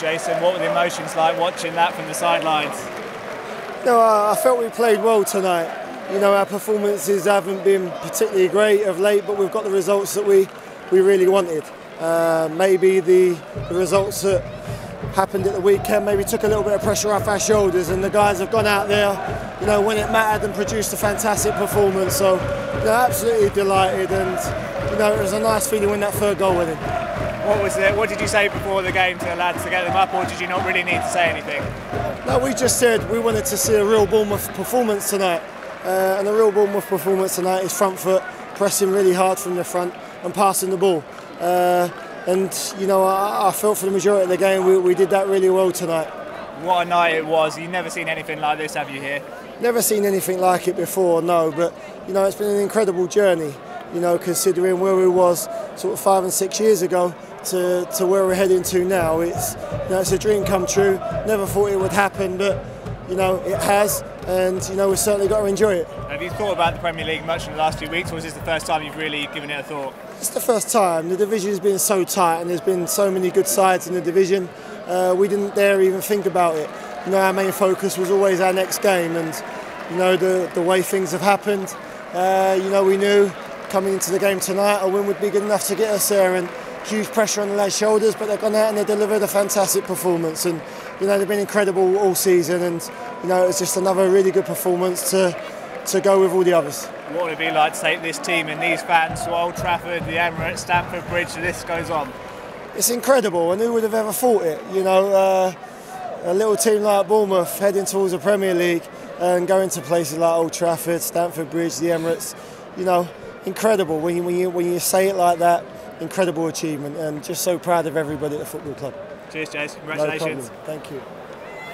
Jason, what were the emotions like watching that from the sidelines? No, I felt we played well tonight. You know, our performances haven't been particularly great of late, but we've got the results that we, we really wanted. Uh, maybe the, the results that happened at the weekend maybe took a little bit of pressure off our shoulders, and the guys have gone out there, you know, when it mattered and produced a fantastic performance. So, you know, absolutely delighted, and you know, it was a nice feeling when that third goal went in. What was it? What did you say before the game to the lads to get them up, or did you not really need to say anything? No, we just said we wanted to see a real Bournemouth performance tonight, uh, and a real Bournemouth performance tonight is front foot, pressing really hard from the front and passing the ball. Uh, and you know, I, I, felt for the majority of the game we, we did that really well tonight. What a night it was! You've never seen anything like this, have you? Here? Never seen anything like it before, no. But you know, it's been an incredible journey. You know, considering where we was sort of five and six years ago to, to where we're heading to now. It's you know, it's a dream come true. Never thought it would happen, but you know it has, and you know we've certainly got to enjoy it. Have you thought about the Premier League much in the last few weeks, or is this the first time you've really given it a thought? It's the first time. The division has been so tight, and there's been so many good sides in the division. Uh, we didn't dare even think about it. You know, our main focus was always our next game, and you know the the way things have happened. Uh, you know, we knew coming into the game tonight a win would be good enough to get us there, and huge pressure on the lads' shoulders, but they've gone out and they delivered a fantastic performance. And you know they've been incredible all season, and you know it's just another really good performance to to go with all the others. What would it be like to take this team and these fans to Old Trafford, the Emirates, Stamford Bridge, the list goes on? It's incredible, and who would have ever thought it? You know, uh, a little team like Bournemouth heading towards the Premier League and going to places like Old Trafford, Stamford Bridge, the Emirates. You know, incredible when you, when you, when you say it like that incredible achievement and just so proud of everybody at the football club. Cheers, Jason. Congratulations. No Thank you.